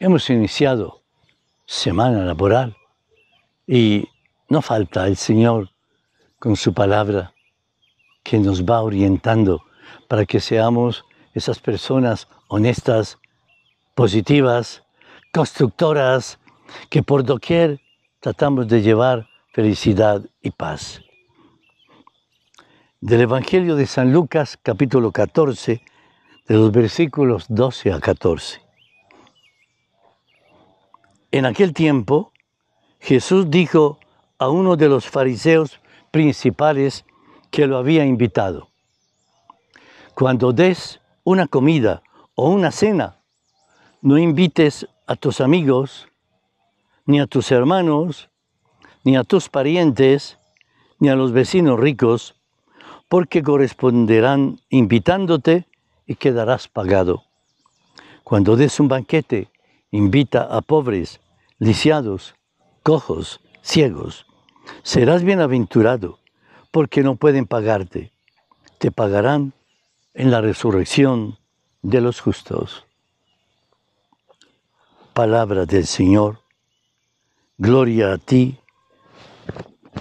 Hemos iniciado semana laboral y no falta el Señor con su palabra que nos va orientando para que seamos esas personas honestas, positivas, constructoras, que por doquier tratamos de llevar felicidad y paz. Del Evangelio de San Lucas, capítulo 14, de los versículos 12 a 14. En aquel tiempo, Jesús dijo a uno de los fariseos principales que lo había invitado, cuando des una comida o una cena, no invites a tus amigos, ni a tus hermanos, ni a tus parientes, ni a los vecinos ricos, porque corresponderán invitándote y quedarás pagado. Cuando des un banquete, invita a pobres, lisiados, cojos, ciegos. Serás bienaventurado, porque no pueden pagarte. Te pagarán en la resurrección de los justos. Palabra del Señor. Gloria a ti,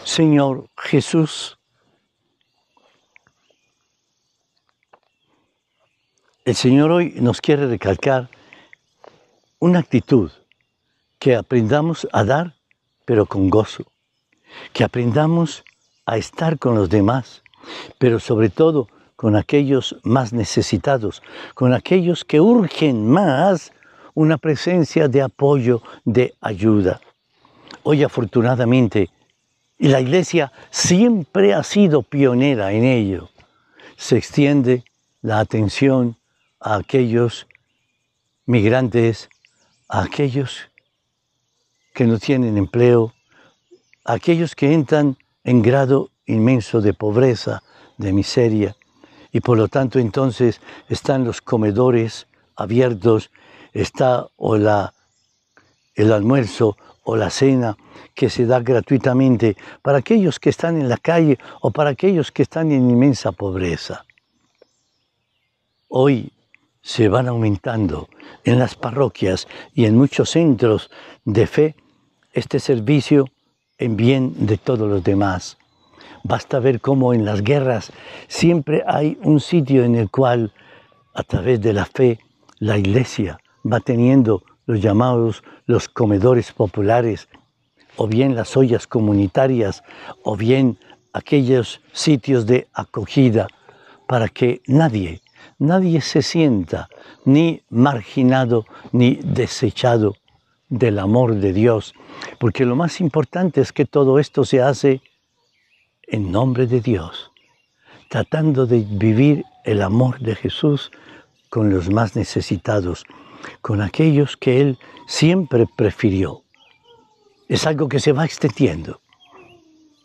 Señor Jesús. El Señor hoy nos quiere recalcar una actitud que aprendamos a dar, pero con gozo, que aprendamos a estar con los demás, pero sobre todo con aquellos más necesitados, con aquellos que urgen más una presencia de apoyo, de ayuda. Hoy afortunadamente, y la Iglesia siempre ha sido pionera en ello, se extiende la atención a aquellos migrantes, a aquellos que no tienen empleo, aquellos que entran en grado inmenso de pobreza, de miseria, y por lo tanto entonces están los comedores abiertos, está o la, el almuerzo o la cena que se da gratuitamente para aquellos que están en la calle o para aquellos que están en inmensa pobreza. Hoy se van aumentando en las parroquias y en muchos centros de fe este servicio en bien de todos los demás. Basta ver cómo en las guerras siempre hay un sitio en el cual, a través de la fe, la iglesia va teniendo los llamados los comedores populares, o bien las ollas comunitarias, o bien aquellos sitios de acogida, para que nadie nadie se sienta ni marginado ni desechado del amor de Dios, porque lo más importante es que todo esto se hace en nombre de Dios, tratando de vivir el amor de Jesús con los más necesitados, con aquellos que Él siempre prefirió. Es algo que se va extendiendo.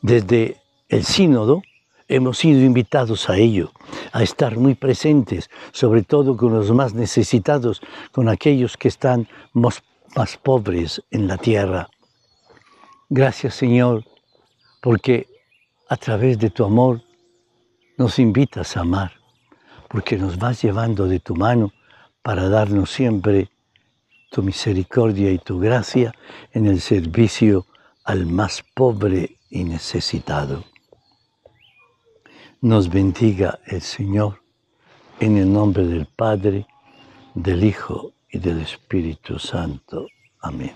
Desde el sínodo hemos sido invitados a ello, a estar muy presentes, sobre todo con los más necesitados, con aquellos que están más, pobres en la tierra. Gracias Señor, porque a través de tu amor nos invitas a amar, porque nos vas llevando de tu mano para darnos siempre tu misericordia y tu gracia en el servicio al más pobre y necesitado nos bendiga el Señor en el nombre del Padre, del Hijo y del Espíritu Santo. Amén.